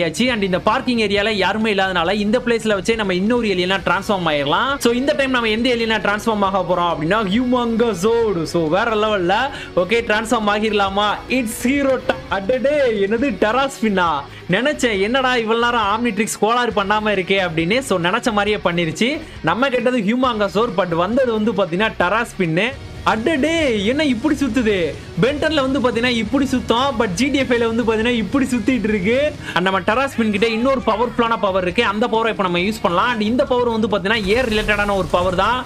ஆச்சு அண்ட் இந்த பார்க்கிங் ஏரியால யாருமே இல்லாதனால இந்த பிளேஸ்ல வச்சே நம்ம இன்னொரு எலியனா டிரான்ஸ்ஃபார்ம் ஆயிடலாம் சோ இந்த டைம் நம்ம எந்த எலியனா டிரான்ஸ்ஃபார்ம் ஆக போறோம் அப்படின்னா ஹியூமங்கஸோடு சோ வேற லெவல்ல ஓகே டிரான்ஸ்ஃபார்ம் ஆகிரலாமா? இட்ஸ் ஹீரோ அடடே என்னது டெராஸ்பின்னா நினைச்சேன் என்னடா இவ்வளவு நேரம் ஆம்னிட்ரிக்ஸ் கோளாறு பண்ணாம இருக்கே அப்படின்னு. சோ நினைச்ச மாதிரியே பண்ணிருச்சு. நம்ம கேட்டது ஹியூமாங்கசோர் பட் வந்தது வந்து பாத்தீங்கன்னா டெராஸ்பின்னு அடடே என்ன இப்படி சுத்துது? பென்டர்ல வந்து பாத்தீங்கன்னா இப்படி சுத்தம் பட் ஜிடிஎஃப்ல வந்து பாத்தீங்கன்னா இப்படி சுத்திட்டு இருக்கு. அண்ட் நம்ம டெராஸ்பின் கிட்ட இன்னொரு பவர்ஃபுல்லான பவர் இருக்கு. அந்த பவரை இப்போ நம்ம யூஸ் பண்ணலாம். அண்ட் இந்த பவர் வந்து பாத்தீங்கன்னா ஏர் ரிலேட்டடான ஒரு பவர் தான்.